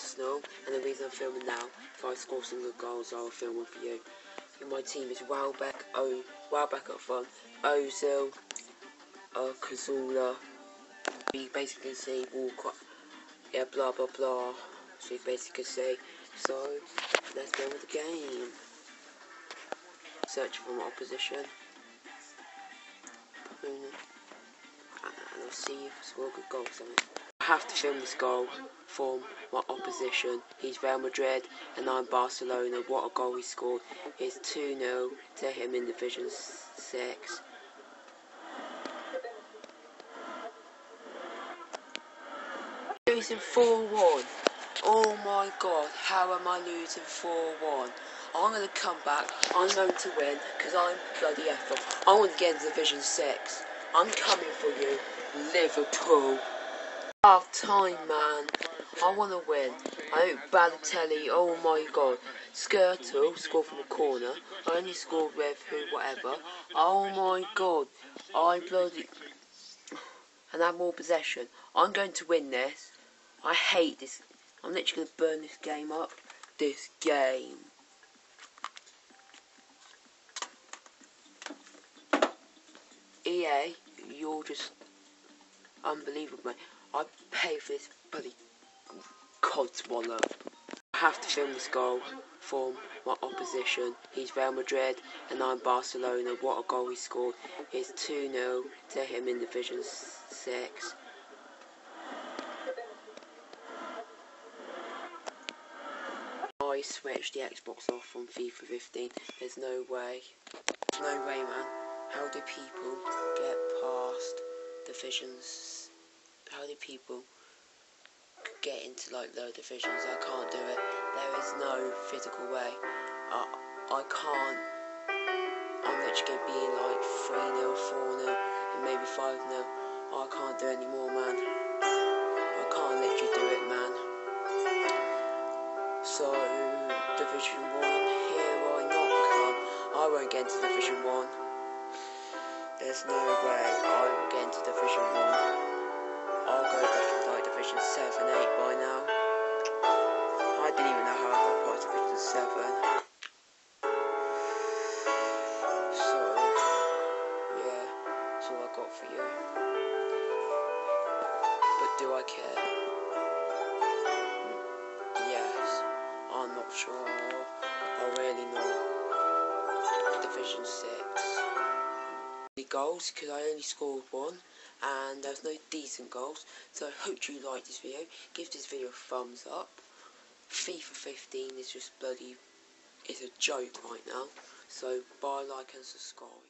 Arsenal, and the reason I'm filming now, if I score some good goals, I'll film one for you. My team is Welbeck, O, Welbeck up front, Ozil, uh, Cazorla. You basically say Walcott, yeah, blah blah blah. So you basically say, so let's go with the game. Search for my opposition. And I'll see if I score a good goal or something. I have to film this goal for my opposition. He's Real Madrid and I'm Barcelona. What a goal he scored. It's 2-0 to him in Division 6. Losing 4-1. Oh my god, how am I losing 4-1? I'm going to come back, I'm going to win, because I'm bloody effort. I want to get into Division 6. I'm coming for you, Liverpool. Half time, man. I want to win. I hope Balotelli, oh my god. Skrtel scored from a corner. I only scored with who, whatever. Oh my god. I bloody... And have more possession. I'm going to win this. I hate this. I'm literally going to burn this game up. This game. EA, you're just unbelievable, mate. I pay for this bloody cod swallow. I have to film this goal for my opposition. He's Real Madrid and I'm Barcelona. What a goal he scored. It's 2-0 to him in Division 6. I switched the Xbox off from FIFA 15. There's no way. There's no way, man. How do people get past divisions? How do people get into like low divisions? I can't do it. There is no physical way. I, I can't. I'm literally going to be in like 3 0, 4 0, and maybe 5 0. I can't do it anymore, man. I can't literally do it, man. So, Division 1, here I not come. I won't get into Division 1. There's no way I will get into Division 1. I'll go back into like Division 7, 8 by now. I didn't even know how I got past Division 7. So, yeah, that's all I got for you. But do I care? Yes, I'm not sure. I really not. Division 6 Any goals because I only scored one and there was no decent goals. So I hope you liked this video. Give this video a thumbs up. FIFA 15 is just bloody it's a joke right now. So buy like and subscribe